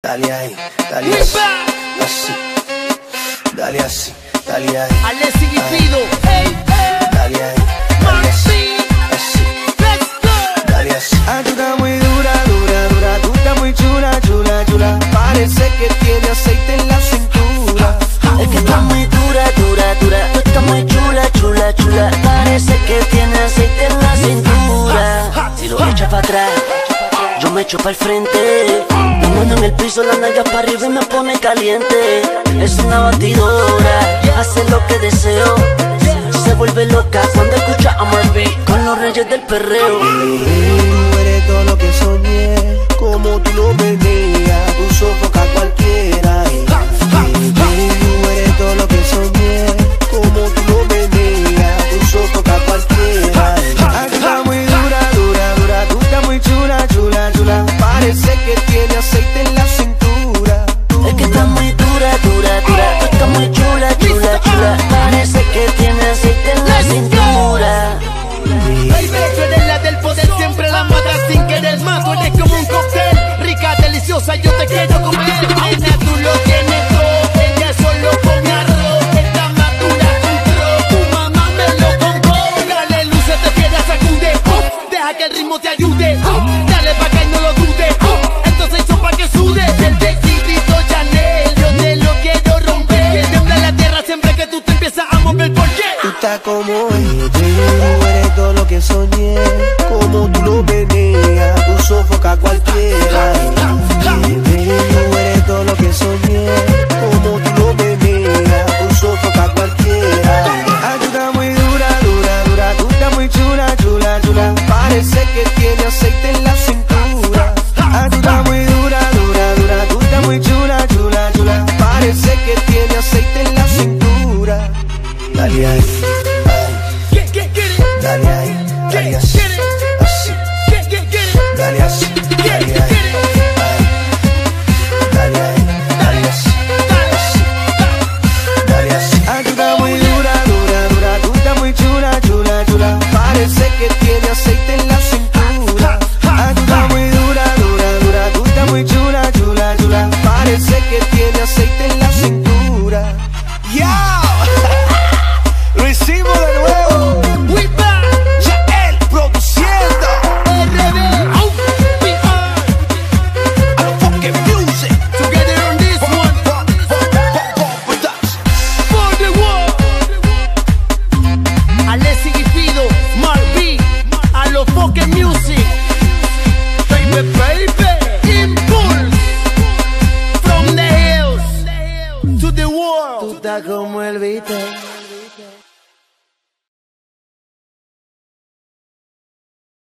Dale ahí, dale así, así, dale así, dale ahí, Alessi y Fido, hey, hey, dale ahí, dale así, así, let's go. dale así. Ah, tú estás muy dura, dura, dura, tú estás muy chula, chula, chula. Parece que tiene aceite en la cintura. Es que estás muy dura, dura, dura. Tú estás muy chula, chula, chula. Parece que tiene aceite en la cintura. Si lo echas para atrás, yo me echo para el frente. La mano en el piso, la nalga para arriba y me pone caliente. Es una batidora, hace lo que deseo. Se vuelve loca cuando escucha a Marvin con los reyes del perreo. Que ritmo te ayude. oh, dale pa' que no lo dude, oh, entonces hizo pa' que sude. El vestidito Chanel, yo te lo quiero romper. Tiembla la tierra siempre que tú te empiezas a mover, ¿por qué? Tú estás como ella, tú eres todo lo que soñé, Dale ahí, ahí, Fido, Marvin, a los fucking music. Baby, baby. Impulse. From the hills to the world. Tú estás como el.